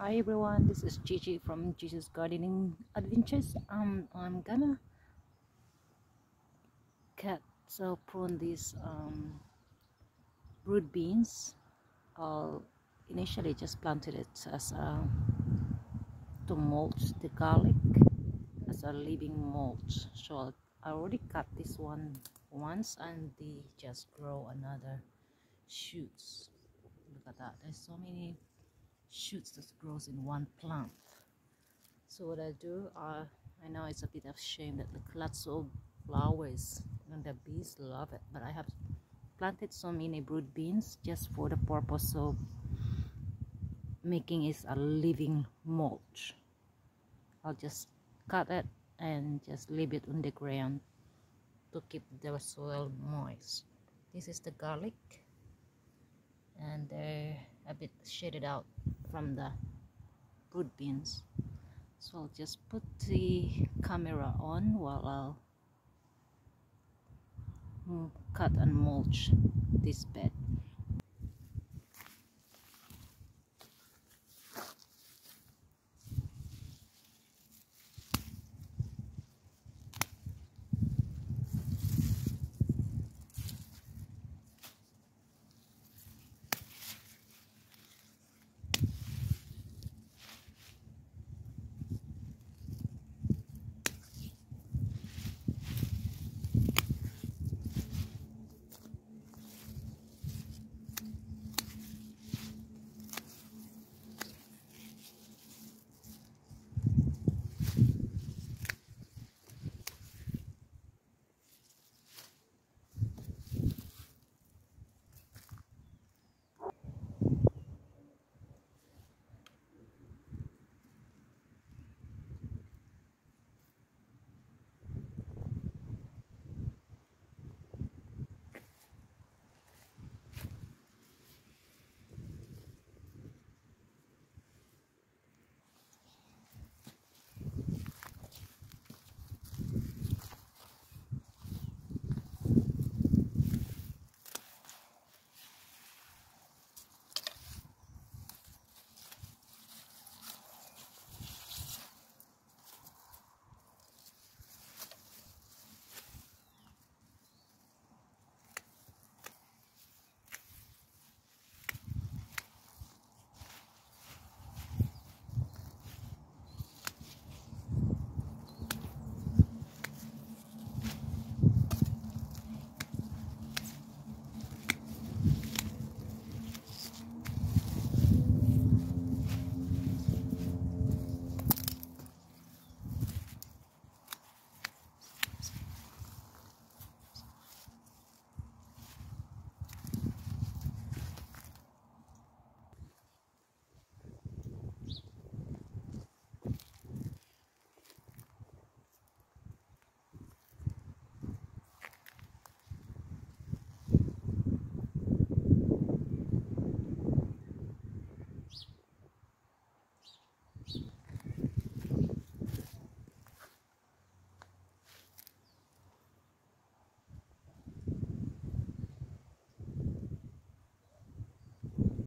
Hi everyone, this is Gigi from Gigi's Gardening Adventures. Um, I'm gonna cut so prune these um, broad beans. I'll initially just planted it as a to mulch the garlic as a living mulch. So I already cut this one once and they just grow another shoots. Look at that. There's so many shoots that grows in one plant. So what I do uh, I know it's a bit of shame that the of flowers and the bees love it but I have planted so many broad beans just for the purpose of making it a living mulch. I'll just cut it and just leave it on the ground to keep the soil moist. This is the garlic and they're a bit shaded out from the broad beans. So I'll just put the camera on while I'll cut and mulch this bed